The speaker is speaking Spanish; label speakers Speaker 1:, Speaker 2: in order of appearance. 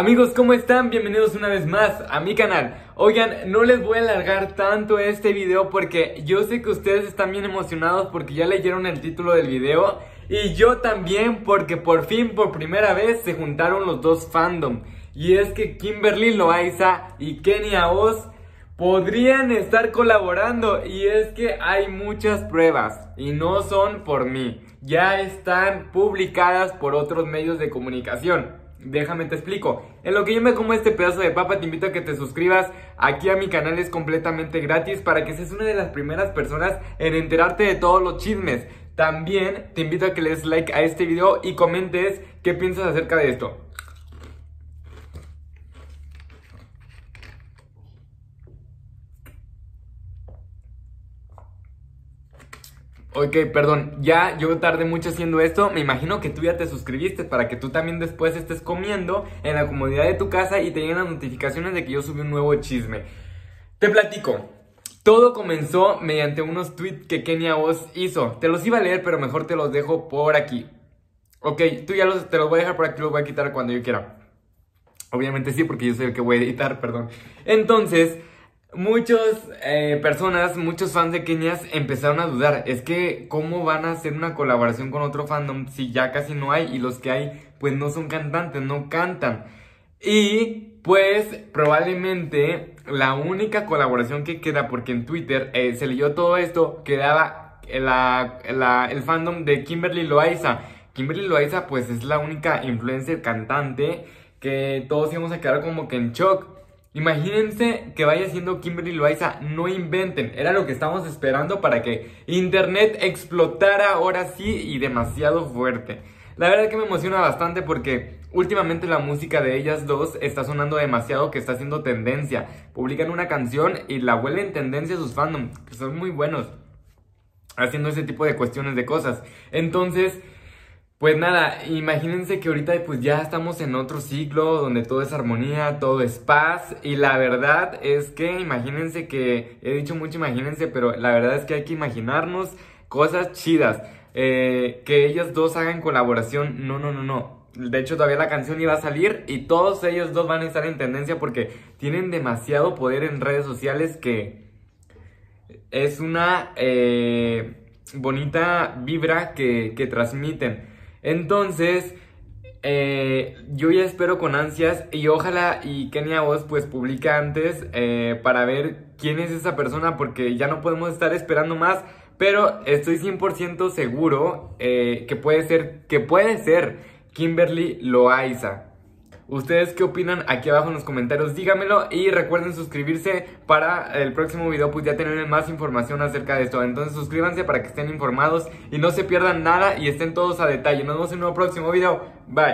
Speaker 1: Amigos, ¿cómo están? Bienvenidos una vez más a mi canal. Oigan, no les voy a alargar tanto este video porque yo sé que ustedes están bien emocionados porque ya leyeron el título del video y yo también porque por fin, por primera vez, se juntaron los dos fandom. Y es que Kimberly Loaiza y Kenia Oz podrían estar colaborando y es que hay muchas pruebas y no son por mí, ya están publicadas por otros medios de comunicación. Déjame te explico. En lo que yo me como este pedazo de papa, te invito a que te suscribas aquí a mi canal, es completamente gratis para que seas una de las primeras personas en enterarte de todos los chismes. También te invito a que le des like a este video y comentes qué piensas acerca de esto. Ok, perdón, ya yo tardé mucho haciendo esto, me imagino que tú ya te suscribiste para que tú también después estés comiendo en la comodidad de tu casa y te lleguen las notificaciones de que yo subí un nuevo chisme. Te platico, todo comenzó mediante unos tweets que Kenia Oz hizo, te los iba a leer pero mejor te los dejo por aquí. Ok, tú ya los, te los voy a dejar por aquí, los voy a quitar cuando yo quiera. Obviamente sí, porque yo soy el que voy a editar, perdón. Entonces... Muchas eh, personas, muchos fans de Kenias empezaron a dudar. Es que, ¿cómo van a hacer una colaboración con otro fandom si ya casi no hay? Y los que hay, pues no son cantantes, no cantan. Y, pues, probablemente la única colaboración que queda, porque en Twitter eh, se leyó todo esto, quedaba el fandom de Kimberly Loaiza. Kimberly Loaiza, pues, es la única influencer cantante que todos íbamos a quedar como que en shock. Imagínense que vaya siendo Kimberly Loaiza, no inventen, era lo que estábamos esperando para que internet explotara ahora sí y demasiado fuerte. La verdad que me emociona bastante porque últimamente la música de ellas dos está sonando demasiado que está haciendo tendencia. Publican una canción y la vuelven tendencia a sus fandoms, que son muy buenos haciendo ese tipo de cuestiones de cosas. Entonces, pues nada, imagínense que ahorita pues ya estamos en otro ciclo donde todo es armonía, todo es paz y la verdad es que imagínense que, he dicho mucho imagínense, pero la verdad es que hay que imaginarnos cosas chidas, eh, que ellos dos hagan colaboración, no, no, no, no. De hecho todavía la canción iba a salir y todos ellos dos van a estar en tendencia porque tienen demasiado poder en redes sociales que es una eh, bonita vibra que, que transmiten. Entonces, eh, yo ya espero con ansias y ojalá y Kenia Oz pues publique antes eh, para ver quién es esa persona porque ya no podemos estar esperando más. Pero estoy 100% seguro eh, que puede ser, que puede ser Kimberly Loaiza. ¿Ustedes qué opinan? Aquí abajo en los comentarios dígamelo y recuerden suscribirse para el próximo video pues ya tener más información acerca de esto. Entonces suscríbanse para que estén informados y no se pierdan nada y estén todos a detalle. Nos vemos en un próximo video. Bye.